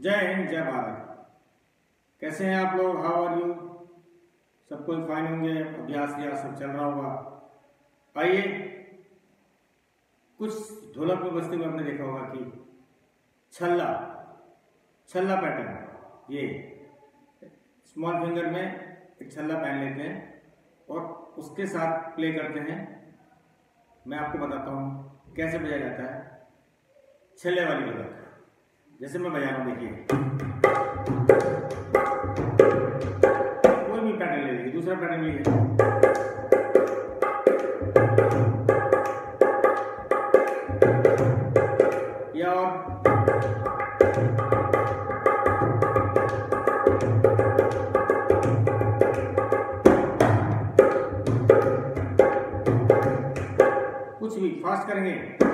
जय हिंद, जय भारत। कैसे हैं आप लोग? हाउ आर यू सब कोई फाइन होंगे? अभ्यास या सब चल रहा होगा। आइए, कुछ ढोलक में बजते हुए आपने देखा होगा कि छल्ला छल्ला पैटर्न ये स्मॉल फिंगर में एक छल्ला पहन लेते हैं और उसके साथ प्ले करते हैं। मैं आपको बताता हूँ, कैसे बजाया जाता है। छल्ले वाली ढोलक। जैसे मैं बजा रहा देखिए। कोई भी पैटर्न ले लीजिए, दूसरा पैटर्न लीजिए। कुछ भी फास्ट करेंगे।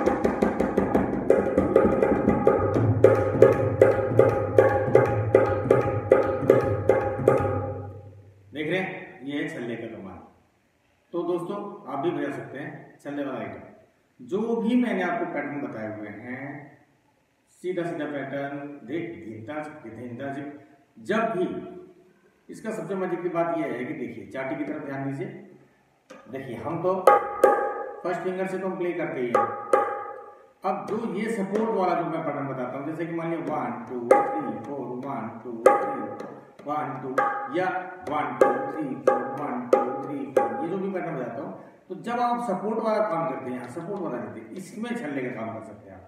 हैं, ये है छल्ले का कमाल। तो दोस्तों, आप भी बजा सकते हैं छल्ले वाला आइटम जो भी मैंने आपको पैटर्न बताए हुए हैं, सीधा सीधा पैटर्न देख धीरता धीरता से जब भी, इसका सबसे मज़े की बात यह है कि देखिए चाटी की तरफ़ ध्यान दीजिए। देखिए, हम तो फ़र्स्ट फिंगर से तो हम प्ले करते ही हैं। अब जो ये सपोर्ट वाला जो मैं पैटर्न बताता हूँ, जैसे कि मान लिया one two three four one two three one two या one two three four one two three four ये जो भी पैटर्न बताता हूँ तो जब आप सपोर्ट वाला काम करते हैं सपोर्ट वाला लेते हैं, इसमें छल्ले का काम कर सकते हैं आप।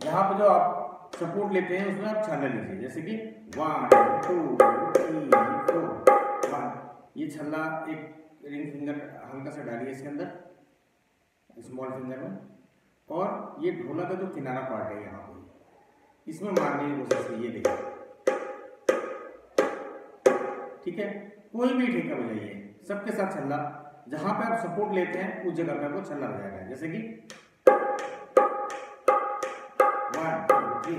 यहाँ पे जो आप सपोर्ट लेते हैं, उसमें आप छल्ला लीजिए, जैसे कि one two three four one ये छल्ला एक रिंग फिंगर हल्का सा डालिए इसके अंदर स्मॉल फिंगर में। और ये ढोला का जो किनारा पार्ट है यहाँ पे, इसमें मारने की कोशिश कीजिए देखिए। ठीक है? कोई भी ठेका बजाइए सबके साथ छल्ला। जहाँ पे आप सपोर्ट लेते हैं, उस जगह पे आपको छल्ला बजाएगा जैसे कि one two three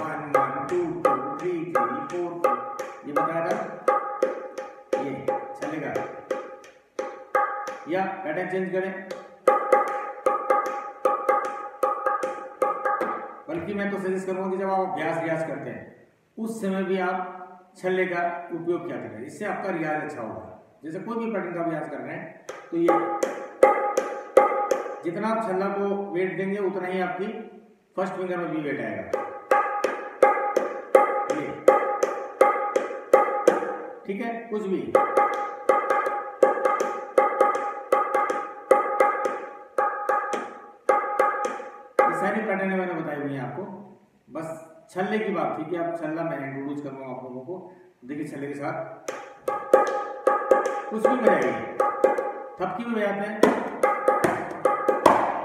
one one two two three three four ये ये चलेगा या पैटर्न चेंज करें। बल्कि मैं तो सजेस्ट करूँगा कि जब आप अभ्यास रियाज करते हैं, उस समय भी आप छल्ले का उपयोग क्या करें? इससे आपका रियाज अच्छा होगा। जैसे कोई भी पैटर्न का अभ्यास कर रहे हैं तो ये जितना आप छल्ला को वेट देंगे, उतना ही आपकी फ़र्स्ट फिंगर में भी वेट आएगा। ठीक है? कुछ भी। सारी पैटर्न मैंने बताई हुई है आपको। बस। छल्ले की बात थी कि आप छल्ला मैं इंट्रोड्यूस करूँगा आप लोगों को। देखिए छल्ले के साथ। कुछ भी बजाइए थपकी में बजाते हैं।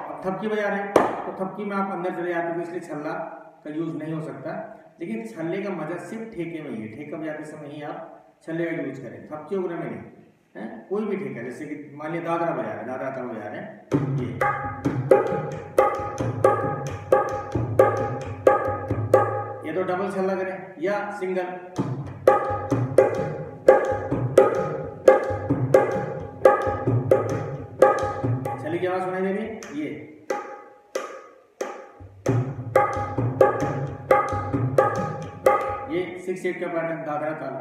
अब थपकी बजा रहे हैं तो थपकी में आप अंदर चले जाते हैं तो इसलिए छल्ला का यूज़ नहीं हो सकता। लेकिन छल्ले का मज़ा सिर्फ़ ठेके में ही है। ठेका बजाते समय ही आप छल्ले का यूज़ करें। थपकी वगैरह में नहीं, है? कोई भी ठेका, जैसे कि मान लिया दादरा बजा रहे दादरा तल बजा रहे हैं। ये। डबल छल्ला करें या सिंगल छल्ले की आवाज़ सुनाई दे रही है ये ये सिक्स एट का पैटर्न दादरा ताल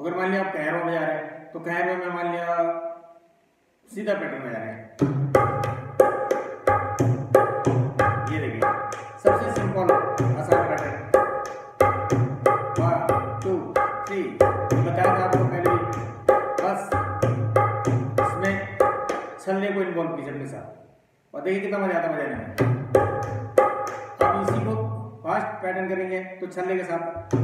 अगर मान लिया आप कैरो में जा रहे हैं तो कैरो में मान लिया सीधा पैटर्न में जा रहे हैं। देखिए कितना मज़ा आता मज़ा में अब इसी को फास्ट पैटर्न करेंगे तो छल्ले के साथ।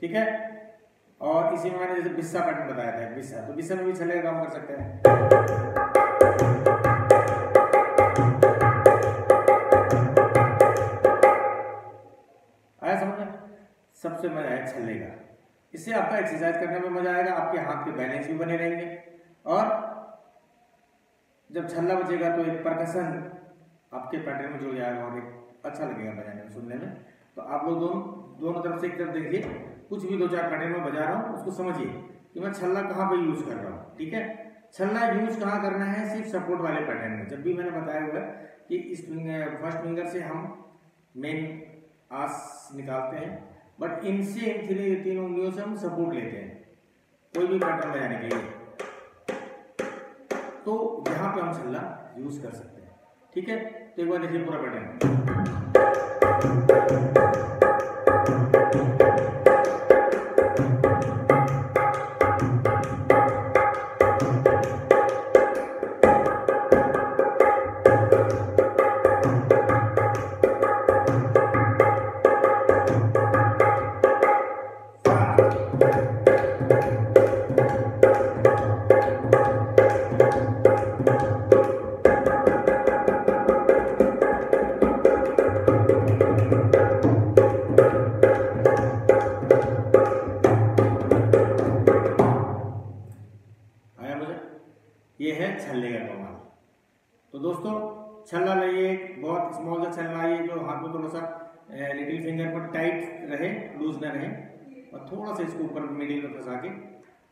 ठीक है? और इसी में मैंने जैसे बिस्सा पैटर्न बताया था, बिस्सा। तो बिस्सा में भी छल्ले का काम कर सकते हैं। आया समझ में? सबसे मज़ा आया छल्ले का। इससे आपका एक्सरसाइज करने में मज़ा आएगा, आपके हाथ के बैलेंस भी बने रहेंगे। और जब छल्ला बजेगा तो एक परकसन आपके पैटर्न में जुड़ जाएगा और एक अच्छा लगेगा बजाने में, सुनने में। तो आप लोग दोनों दोनों तरफ़ से एक तरफ़ देखिए, कुछ भी दो चार पैटर्न में बजा रहा हूँ, उसको समझिए कि मैं छल्ला कहाँ पे यूज़ कर रहा हूँ, ठीक है? छल्ला यूज़ कहाँ करना है, सिर्फ़ सपोर्ट वाले पैटर्न में। जब भी मैंने बताया हुआ कि इस फ़र्स्ट फिंगर से हम मेन आस निकालते हैं बट इनसे इन थ्री तीन उंगलियों से हम सपोर्ट लेते हैं। कोई भी पैटर्न बनाने के लिए। तो यहाँ पे हम छल्ला यूज़ कर सकते हैं। ठीक है? तो एक बार देखिए पूरा पैटर्न ये है छल्ले का कमाल तो दोस्तों, छल्ला लाइए बहुत स्मॉल सा छल्ला आइए जो हाथ में थोड़ा सा लिटिल फिंगर पर टाइट रहे लूज ना रहे, और थोड़ा सा इसको ऊपर मिडिल में फंसा के,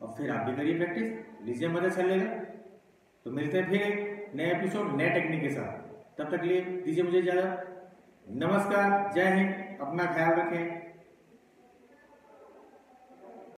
और फिर आप भी करिए प्रैक्टिस लीजिए मज़ा छल्ले का। तो मिलते हैं फिर एक नए एपिसोड नए टेक्निक के साथ। तब तक लिए दीजिए मुझे ज़्यादा नमस्कार, जय हिंद, अपना ख्याल रखें।